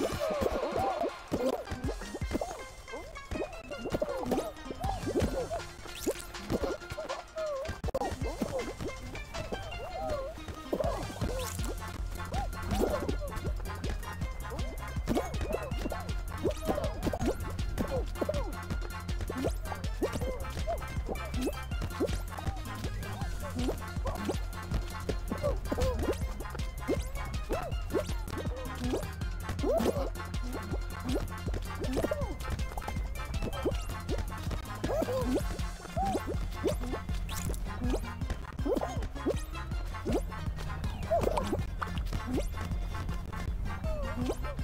Woo! Mm-hmm.